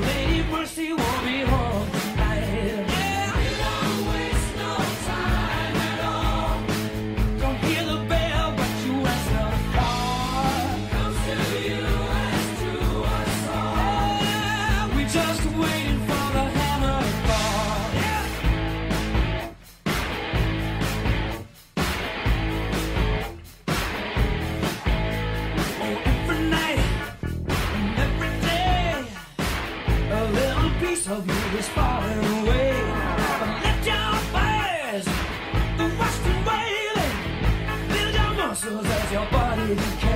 Lady Mercy won't be home. Is falling away. But lift your fires, the western wailing. Build your muscles as your body decays.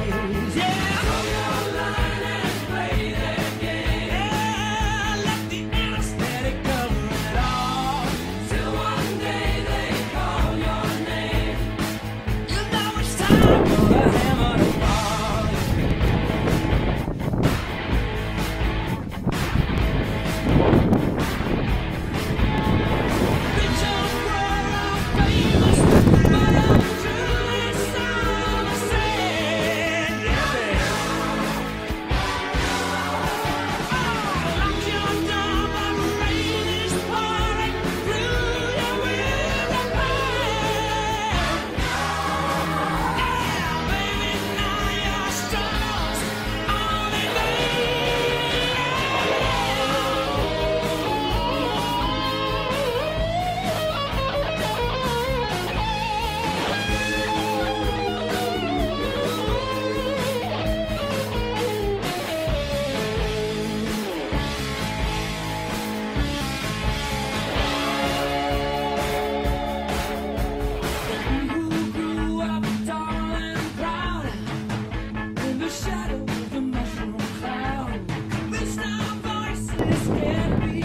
This can't be